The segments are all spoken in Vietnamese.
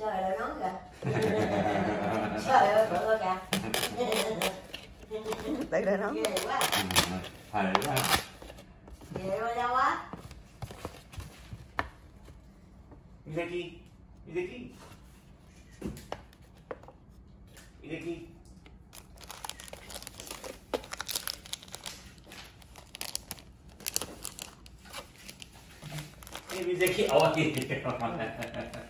trời ơi nón kìa. Trời ơi bự kìa. Đây đây nó. ghê quá. Phải ra ghê quá đâu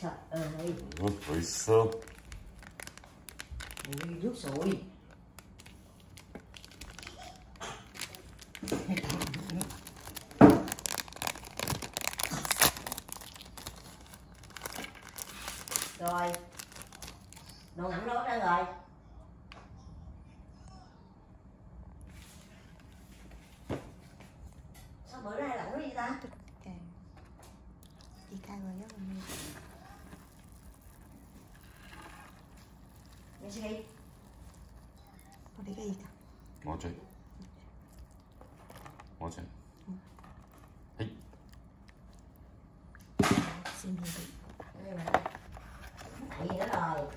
Trời. Ơi Ôi, phải Ui, nước sôi Rồi Đồ hẳn lốt ra rồi ね飯がいいこれがいいか？もうちょい。もうちょ、い。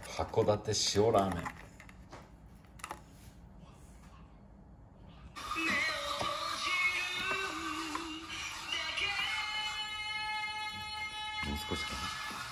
函館塩ラーメン。What's that?